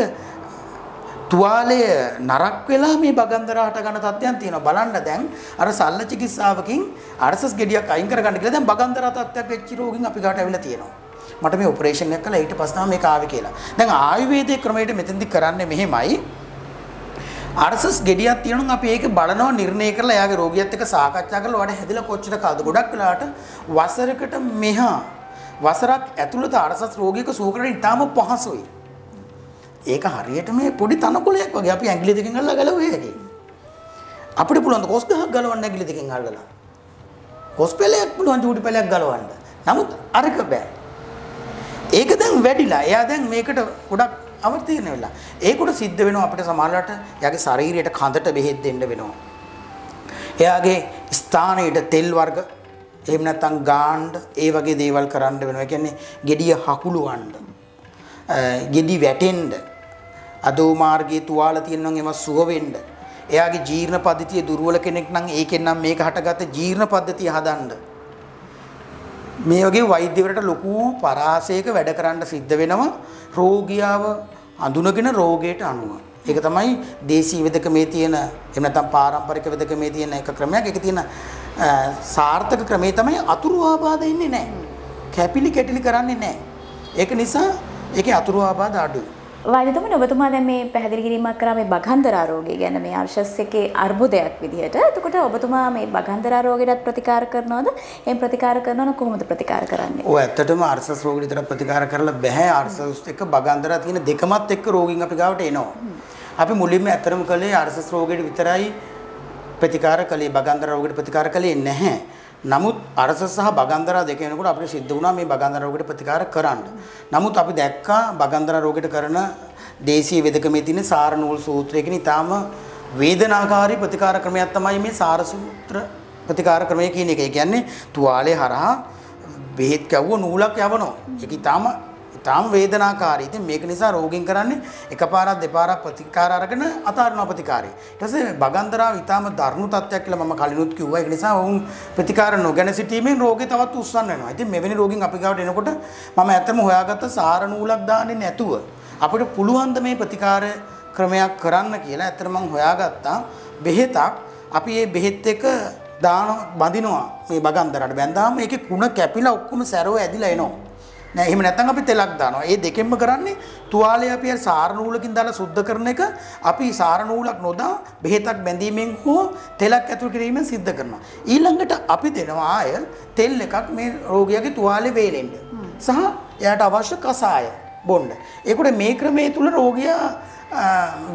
තුවාලය නරක් වෙලා මේ බගන්දරා හට ගන්න තත්ත්වයන් තියෙනවා. බලන්න දැන් අර සල්ල චිකිත්සාවකින් අරසස් ගෙඩියක් අයින් කරගන්න කියලා දැන් බගන්දරා තත්ත්වයක් වෙච්ච රෝගින් අපි ගාට ඇවිල්ලා තියෙනවා. මට මේ ඔපරේෂන් එකක් කළා ඊට පස්සේ තමයි මේක ආවේ කියලා. දැන් ආයුර්වේදයේ ක්‍රමයට මෙතෙන්දි කරන්නේ මෙහෙමයි. අර්සස් ගෙඩියක් තියෙනවා අපි ඒක බලනවා නිර්ණය කරලා එයාගේ රෝගියත් එක්ක සාකච්ඡා කරලා වඩ හැදිලා කොච්චර කාලද ගොඩක් වෙලාවට වසරකට මෙහා වසරක් ඇතුළත අර්සස් රෝගියක සුව කරන්න ඉතාම පහසුයි. ඒක හරියට මේ පොඩි තනකොළයක් වගේ අපි ඇඟිලි දෙකෙන් අල්ලලා ගලවුවේ හැකි. අපිට පුළුවන් කොස් ගහක් ගලවන්න ඇඟිලි දෙකෙන් අල්ලලා. කොස් පෙලයක් පුළුවන් චූටි පෙලයක් ගලවන්න. නමුත් අරක බෑ. ඒක දැන් වැඩිලා. එයා දැන් මේකට ගොඩක් අවතීර්ණ වෙලා. ඒකට සිද්ධ වෙනවා අපිට සමහරවිට එයාගේ ශරීරයට කඳට බෙහෙත් දෙන්න වෙනවා. එයාගේ ස්ථානයට තෙල් වර්ග එහෙම නැත්නම් ගාණ්ඩ ඒ වගේ දේවල් කරන්න වෙනවා. ඒ කියන්නේ gediya හකුලවන්න. ගෙඩි වැටෙන්න. අදෝ මාර්ගයේ තුවාල තියෙනවා ඒවා සුව වෙන්න. එයාගේ ජීර්ණ පද්ධතිය දුර්වල කෙනෙක් නම් ඒකෙන් නම් මේක හටගත්ත ජීර්ණ පද්ධතිය හදන්න. මේ වගේ වෛද්‍යවරට ලොකු පරාසයක වැඩ කරන්න සිද්ධ වෙනවා රෝගියාව අඳුනගෙන රෝගයට අනුව. ඒක තමයි දේශීය වෙදකමේ තියෙන එහෙම නැත්නම් පාරම්පරික වෙදකමේ තියෙන එක ක්‍රමයක්. ඒක තියෙන අ, සාර්ථක ක්‍රමේ තමයි අතුරු ආබාධ ඉන්නේ නැහැ. කැපිලි කැටිලි කරන්නේ නැහැ. ඒක නිසා ඒකේ අතුරු ආබාධ අඩුයි. වෛද්‍යතුමනි ඔබතුමා දැන් මේ පැහැදිලි කිරීමක් කරා මේ බගන්දරා රෝගය ගැන මේ අර්ශස් එකේ අර්බුදයක් විදිහට. එතකොට ඔබතුමා මේ බගන්දරා රෝගයටත් ප්‍රතිකාර කරනවද? එහෙන් ප්‍රතිකාර කරනවා නම් කොහොමද ප්‍රතිකාර කරන්නේ? ඔය ඇත්තටම අර්සස් රෝග විතර ප්‍රතිකාර කරලා බෑ අර්සස් එක්ක බගන්දරා තියෙන දෙකමත් එක්ක රෝගීන් අපි ගාවට එනවා. අපි මුලින්ම ඇත්තටම කළේ අර්සස් රෝගයට විතරයි ප්‍රතිකාර කළේ බගන්දරා රෝගයට ප්‍රතිකාර කළේ නැහැ. නමුත් අරස සහ බගන්දරා දෙක වෙනකොට අපිට සිද්ධ වුණා මේ බගන්දරා රෝගයට ප්‍රතිකාර කරන්න. නමුත් අපි දැක්කා බගන්දරා රෝගයට කරන දේශීය වෙදකමේ තියෙන සාර නූල් සූත්‍රයකින් ඊටාම වේදනාකාරී ප්‍රතිකාර ක්‍රමයක් තමයි මේ සාර සූත්‍ර ප්‍රතිකාර ක්‍රමය කියන එක. ඒ කියන්නේ තුවාලේ හරහා බෙහෙත් කැවුව නූලක් යවනවා. ඒක ඊටාම ඊටාම වේදනාකාරී. ඉතින් මේක නිසා රෝගීන් කරන්නේ එකපාරක් දෙපාරක් ප්‍රතිකාර අරගෙන අතාරිනවා ප්‍රතිකාරය. ඊට පස්සේ බගන්දරාව ඊටාම දරුණු තත්ත්වයක් කියලා මම කලිනුත් කිව්වා. ඒක නිසා වුන් ප්‍රතිකාර නොගෙන සිටීමෙන් රෝගේ තවත් උස්සන්න වෙනවා. ඉතින් මෙවැනි රෝගීන් අපි ගාවට එනකොට මම ඇත්තම හොයාගත්ත සාර නූලක් දාන්නේ නැතුව අපිට පුළුවන් ද මේ ප්‍රතිකාර ක්‍රමයක් කරන්න කියලා ඇත්තට මම හොයාගත්තා. බෙහෙතක් අපි මේ බෙහෙත් එක දාන බඳිනවා මේ බගන්දරට බැඳාම ඒකේ කුණ කැපිලා ඔක්කොම සැරව ඇදිලා එනවා. නෑ එහෙම නැත්නම් අපි තෙලක් දානවා. ඒ දෙකෙන්ම කරන්නේ තුවාලය අපි අර සාර නූලකින් දාලා සුද්ධ කරන එක අපි සාර නූලක් නොදා බෙහෙතක් බැඳීමෙන් හෝ තෙලක් ඇතුල් කිරීමෙන් සිද්ධ කරනවා. ඊළඟට අපි දෙනවා ආය තෙල් එකක් මේ රෝගියාගේ තුවාලේ වේලෙන්න. සහ එයාට අවශ්‍ය කසාය බොන්න. ඒකට මේ ක්‍රමයේ තුල රෝගියා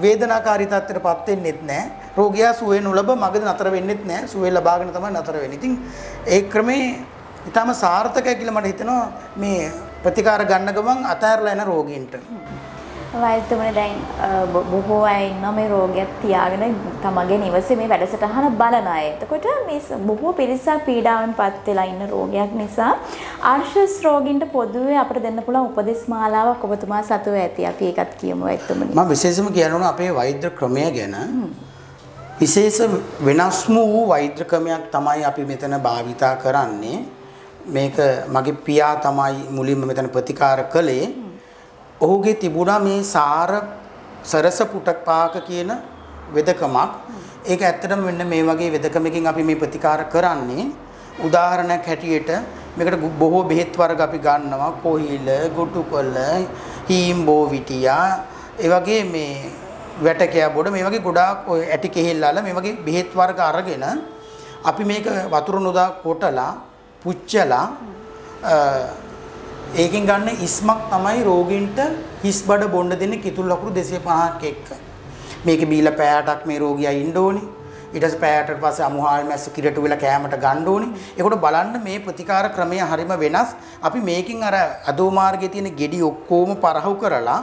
වේදනාකාරී තත්ත්වයට පත් වෙන්නෙත් නැහැ. රෝගියා සුවේ නොලබ මගද නතර වෙන්නෙත් නැහැ. සුවේ ලබාගෙන තමයි නතර වෙන්නේ. ඉතින් ඒ ක්‍රමේ ඊටම සාර්ථකයි කියලා මට හිතෙනවා මේ ප්‍රතිකාර ගන්න ගමන් අතහැරලා යන රෝගීන්ට. වෛද්‍යතුමනි දැන් බොහෝ අය ඉන්නවා මේ රෝගයක් තියාගෙන තමගේ නිවසේ මේ වැඩසටහන බලන අය. එතකොට මේ බොහෝ පිරිසක් පීඩාවෙන් පත් වෙලා ඉන්න රෝගයක් නිසා ආර්ශස් රෝගීන්ට පොදුවේ අපිට දෙන්න පුළුවන් උපදෙස් මාලාවක් ඔබතුමා සතුව ඇති. අපි ඒකත් කියමු වෛද්‍යතුමනි. මම විශේෂම කියනවා අපේ වෛද්‍ය ක්‍රමය ගැන විශේෂ වෙනස්ම වූ වෛද්‍ය ක්‍රමයක් තමයි අපි මෙතන භාවිතා කරන්නේ. මේක මගේ පියා තමයි මුලින්ම මෙතන ප්‍රතිකාර කළේ. ඔහුගේ තිබුණා මේ සාර සරස පුටක් පාක කියන වෙදකමක්. ඒක ඇත්තටම මෙන්න මේ වගේ වෙදකමකින් අපි මේ ප්‍රතිකාර කරන්නේ. උදාහරණයක් හැටියට මේකට බොහෝ බෙහෙත් වර්ග අපි ගන්නවා. කොහිල, ගොටුකොළ, හීම්බෝ විටියා, ඒ වගේ මේ වැටකෑ බොඩ මේ වගේ ගොඩාක් ඔය ඇටි කෙහෙල්ලාලා මේ වගේ බෙහෙත් වර්ග අරගෙන අපි මේක වතුර නොදා කොටලා පුච්චලා ඒකෙන් ගන්න ඉස්මක් තමයි රෝගීන්ට හිස් බඩ බොන්න දෙන්නේ කිතුල් ලකුණු 250ක් එක්ක. මේක බීලා පෑයටක් මේ රෝගියා ඉන්න ඕනේ. ඊට පස්සේ පෑයටට පස්සේ අමුහාල් මැස්ස කිරට වෙලා කෑමට ගන්න ඕනේ. ඒකට බලන්න මේ ප්‍රතිකාර ක්‍රමය හරිම වෙනස්. අපි මේකෙන් අර අදෝ මාර්ගයේ තියෙන ගෙඩි ඔක්කොම පරහු කරලා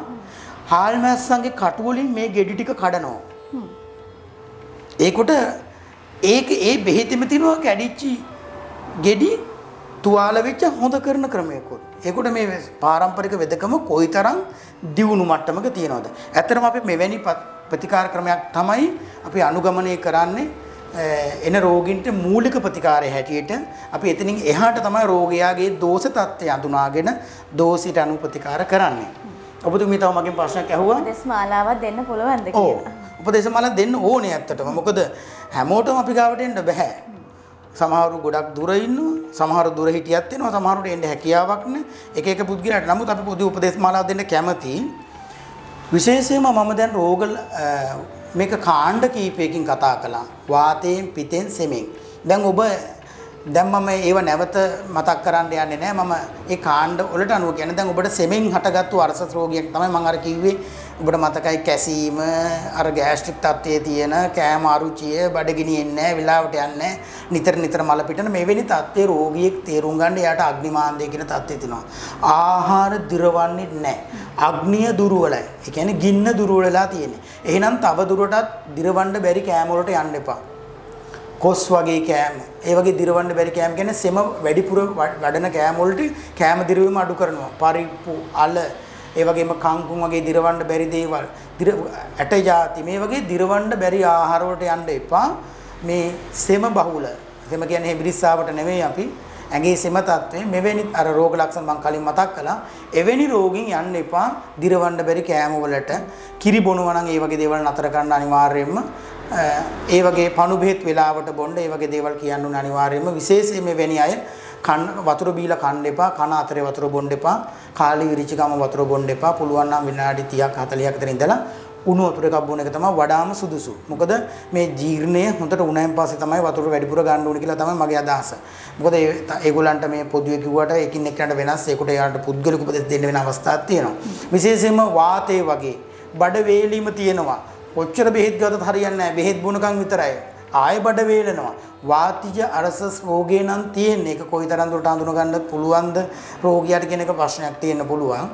හාල් මැස්සන්ගේ කටු වලින් මේ ගෙඩි ටික කඩනවා. ඒකට ඒක ඒ බෙහෙතෙම තියෙනවා කැඩිච්චි ගෙඩි තුවාල වෙච්ච හොඳ කරන ක්‍රමයකුත්. ඒකට මේ පාරම්පරික වෙදකම කොයිතරම් දියුණු මට්ටමක තියෙනවද? ඇත්තටම අපි මෙවැනි ප්‍රතිකාර ක්‍රමයක් තමයි අපි අනුගමනය කරන්නේ එන රෝගීන්ට මූලික ප්‍රතිකාරය හැටියට අපි එතනින් එහාට තමයි රෝගයාගේ දෝෂ තත්ත්වය අඳුනාගෙන දෝෂිත අනු ප්‍රතිකාර කරන්නේ. ඔබතුමී තව මගෙන් ප්‍රශ්නයක් ඇහුවා? උපදෙස් මාලාවක් දෙන්න පුළුවන්ද ඔව්. කියලා. උපදේශ මාලා දෙන්න ඕනේ ඇත්තටම. මොකද හැමෝටම අපි ගාවට එන්න බෑ. සමහරු ගොඩක් දුර ඉන්නවා සමහරු දුර හිටියත් වෙනවා සමහරුට එන්න හැකියාවක් නැහැ එක එක පුද්ගලයාට. නමුත් අපි පොදු උපදේශ මාලාවක් දෙන්න කැමතියි විශේෂයෙන්ම මම දැන් රෝග මේක කාණ්ඩ කීපයකින් කතා කළා. වාතයෙන් පිතෙන් සෙමෙන්. දැන් ඔබ දැන් මම ඒව නැවත මතක් කරන්න යන්නේ නැහැ මම ඒ කාණ්ඩ වලට අනුව කියන්නේ දැන් ඔබට සෙමෙන් හටගත්තු අරසස් රෝගියෙක් තමයි මම අර කිව්වේ. ඔබට මතකයි කැසීම අර ගෑස්ට්‍රික් තත්ත්වයේ තියෙන කෑම අරුචිය බඩගිනි එන්නේ නැහැ වෙලාවට යන්නේ නිතර නිතර මල පිටන මෙවැනි තත්ත්වයේ රෝගියෙක් තේරුම් ගන්න එයාට අග්නිමාන්දය කියන තත්ත්වය තියෙනවා. ආහාර දිරවන්නේ නැහැ අග්නිය දුර්වලයි. ඒ කියන්නේ ගින්න දුර්වලලා තියෙන්නේ. එහෙනම් තව දුරටත් දිරවන්න බැරි කෑම වලට යන්න එපා. කොස් වගේ කෑම. ඒ වගේ දිරවන්න බැරි කෑම කියන්නේ සෙම වැඩිපුර වඩන කෑම වලට කෑම දිරවීම අඩු කරනවා. පරිප්පු අල ඒ වගේම කංකුම් වගේ දිරවන්න බැරි දේවල්. දිර ඇට ಜಾති මේ වගේ දිරවන්න බැරි ආහාර වලට යන්න එපා. මේ සෙම බහුල. සෙම කියන්නේ හිබ්‍රිස්සාවට නෙමෙයි අපි. ඇඟේ සෙම තත්ත්වය. මෙවැනි අර රෝග ලක්ෂණ මම කලින් මතක් කළා. එවැනි රෝගීන් යන්න එපා. දිරවන්න බැරි කෑම වලට. කිරි බොනවා නම් ඒ වගේ දේවල් නතර කරන්න අනිවාර්යයෙන්ම ඒ වගේ පණු බෙහෙත් වෙලාවට බොන්න ඒ වගේ දේවල් කියන්න ඕනේ අනිවාර්යයෙන්ම විශේෂයෙන්ම වෙණි අය කන්න වතුර බීලා කන්න එපා කන අතරේ වතුර බොන්න එපා කාලි විරිච ගම වතුර බොන්න එපා පුළුවන් නම් විනාඩි 30ක් 40ක් විතර ඉඳලා උණු වතුර එකක් බොන එක තමයි වඩාම සුදුසු. මොකද මේ ජීර්ණය හොඳට උණෙන් පස්සේ තමයි වතුර වැඩිපුර ගන්න ඕනේ කියලා තමයි මගේ අදහස. මොකද ඒගොල්ලන්ට මේ පොදුවේ කිව්වට එකින් එක්කනට වෙනස් ඒකට යාට පුද්ගලික උපදෙස් දෙන්න වෙන අවස්ථාවක් තියෙනවා. විශේෂයෙන්ම වාතයේ වගේ බඩ වේලීම තියෙනවා. කොච්චර බෙහෙත් ගත්තත් හරියන්නේ නැහැ. බෙහෙත් බොනකන් විතරයි. ආය බඩ වේලෙනවා. වාතිජ අරසස් රෝගේ නම් තියෙන්නේ. ඒක කොයිතරම් දුරට අඳුන ගන්න පුළුවන්ද? රෝගියාට කියන එක ප්‍රශ්නයක් තියෙන්න පුළුවන්.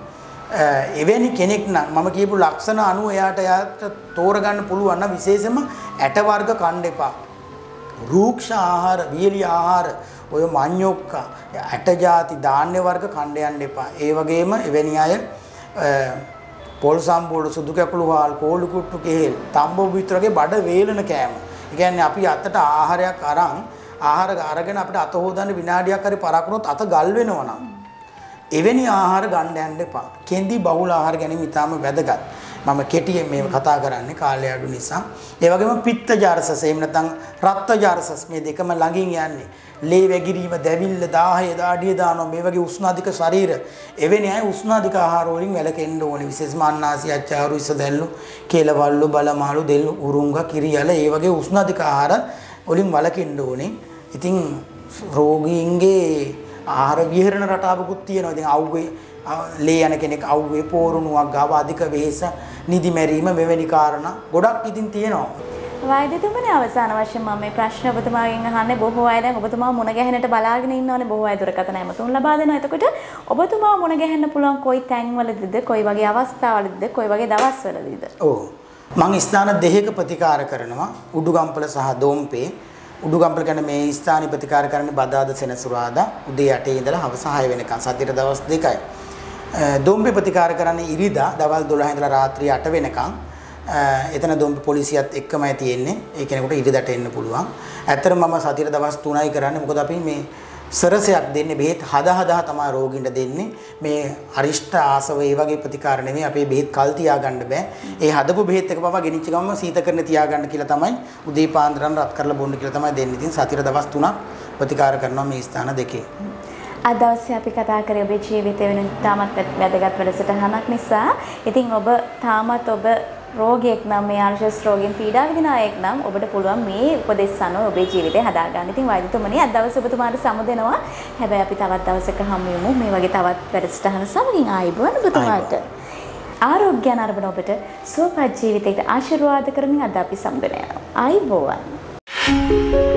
එවැනි කෙනෙක් නම් මම කියපු ලක්ෂණ අනුව එයාට එයාට තෝරගන්න පුළුවන් නම් විශේෂයෙන්ම ඇට වර්ග කන්න එපා. රූක්ෂ ආහාර, වියලි ආහාර, ඔය මඤ්ඤොක්ක, ඇට ಜಾති, ධාන්‍ය වර්ග කණ්ඩ යන්න එපා. ඒ වගේම එවැනි අය අ, පොල් සම්බෝල සුදු කැපුළු හාල් කෝළු කුට්ටු කෙහෙල් තම්බෝ විතරගේ බඩ වේලන කෑම. ඒ කියන්නේ අපි අතට ආහාරයක් අරන් ආහාර අරගෙන අපිට අත හොදන්න විනාඩියක් හරි පරක් වුණොත් අත ගල් වෙනවා නම් එවැනි ආහාර ගන්න යන්න එපා. කෙන්දි බහුල ආහාර ගැනීම ඉතාම වැදගත්. මම කෙටියෙන් මේ කතා කරන්නේ කාලය අඩු නිසා. ඒ වගේම පිත්ත ජාරසස් එහෙම නැත්නම් රක්ත ජාරසස් මේ දෙකම ළඟින් යන්නේ. ලේ වැගිරීම, දැවිල්ල, දාහය, දාඩිය දානවා මේ වගේ උෂ්ණාධික ශරීර. එවැනි අය උෂ්ණාධික ආහාර වලින් වැළකෙන්න ඕනේ. විශේෂයෙන්ම අන්නාසි අච්චාරු ඉසදැල්ලු, කේලවල්ලු, බලමාළු, දෙල්ලු, උරුංග, කිරියල ඒ වගේ උෂ්ණාධික ආහාර වලින් වළකින්න ඕනේ. ඉතින් රෝගීන්ගේ ආහාර විහරණ රටාවකුත් තියෙනවා. ඉතින් අවුවේ ලේ යන කෙනෙක් අවුවේ පෝරුණුවක් ගාව අධික වෙහෙස නිදි මැරීම මෙවැනි කාරණා ගොඩක් ඉතින් තියෙනවා. වෛද්‍යතුමනි අවසාන වශයෙන් මම මේ ප්‍රශ්න ඔබතුමාගෙන් අහන්නේ බොහෝ අය දැන් ඔබතුමා මුණ ගැහෙනට බලාගෙන ඉන්නවනේ බොහෝ අය දුරකථන ඇමතුම් ලබා දෙනවා. එතකොට ඔබතුමා මුණ ගැහෙන්න පුළුවන් කොයි තැන්වලදීද, කොයි වගේ අවස්ථාවලදීද, කොයි වගේ දවස්වලදීද? ඔව්. මං ස්ථාන දෙකක ප්‍රතිකාර කරනවා. උඩුගම්පල සහ දෝම්පේ. උඩුගම්පල කියන්නේ මේ ස්ථානෙ ප්‍රතිකාර කරන්නේ බදාද සෙනසුරාදා උදේ 8 ඉඳලා හවස 6 වෙනකන් සතියට දවස් දෙකයි. දොම්බේ ප්‍රතිකාර කරන්නේ ඉරිදා දවල් 12 ඉඳලා රාත්‍රී 8 වෙනකන්. එතන දොම්බේ පොලිසියත් එක්කමයි තියෙන්නේ. ඒ කෙනෙකුට ඉරිදට එන්න පුළුවන්. ඇත්තටම මම සතියට දවස් 3යි කරන්නේ. මොකද අපි මේ සරසයක් දෙන්නේ බෙහෙත් හදා හදා තමයි රෝගීන්ට දෙන්නේ. මේ අරිෂ්ඨ ආසව ඒ වගේ ප්‍රතිකාර නෙමෙයි අපේ බෙහෙත් කල් තියාගන්න බෑ. ඒ හදපු බෙහෙත් එක පවා ගෙනිච්ච ගමන් සීතකරණ තියාගන්න කියලා තමයි උදේ පාන්දරන් රත් කරලා බොන්න කියලා තමයි දෙන්නේ. ඉතින් සතියට දවස් 3ක් ප්‍රතිකාර කරනවා මේ ස්ථාන දෙකේ. අද දවසේ අපි කතා කරේ ඔබේ ජීවිතය වෙන තාමත් වැදගත් වැඩසටහනක් නිසා. ඉතින් ඔබ තාමත් ඔබ රෝගියෙක් නම් මේ ආර්ශස් රෝගයෙන් පීඩා විඳින අයෙක් නම් ඔබට පුළුවන් මේ උපදෙස් අනුව ඔබේ ජීවිතය හදාගන්න. ඉතින් වෛද්‍යතුමනි අද දවසේ ඔබතුමාට සමුදෙනවා. හැබැයි අපි තවත් දවසක හමු වෙමු මේ වගේ තවත් වැඩසටහන සමගින් ආයිබෝන් ඔබතුමාට. ආරෝග්‍ය අනර්බන ඔබට සුවපත් ජීවිතයකට ආශිර්වාද කරමින් අද අපි සමුදෙනවා. ආයිබෝවන්. Thank you